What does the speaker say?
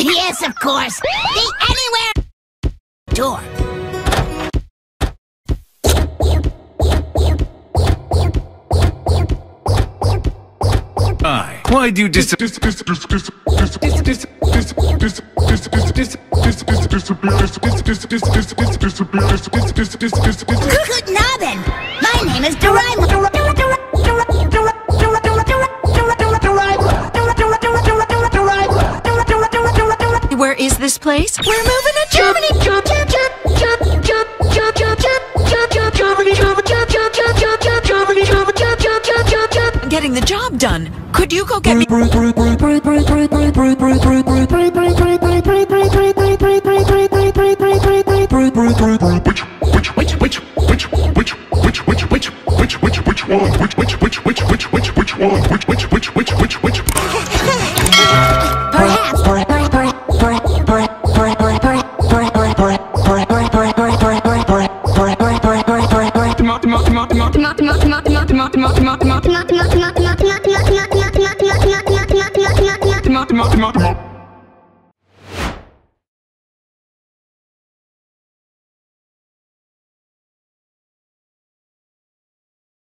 Yes, of course. The anywhere door. Why do you dis- Good Nobbin! My name is Doraemon! done. Could you go get me? Which, which, which, which, which, which, which, which, which, which? Which, which, which, which, which, which, which? Which, which, which, which, which, which? Come on.